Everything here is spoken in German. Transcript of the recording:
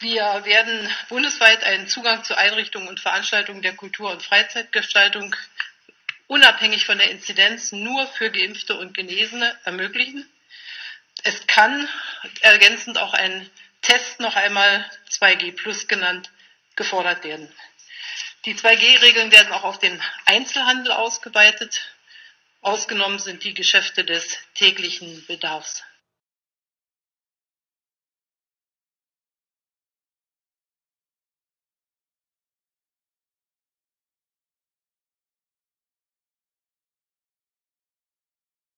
Wir werden bundesweit einen Zugang zu Einrichtungen und Veranstaltungen der Kultur- und Freizeitgestaltung unabhängig von der Inzidenz nur für Geimpfte und Genesene ermöglichen. Es kann ergänzend auch ein Test noch einmal 2G Plus genannt gefordert werden. Die 2G-Regeln werden auch auf den Einzelhandel ausgeweitet. Ausgenommen sind die Geschäfte des täglichen Bedarfs.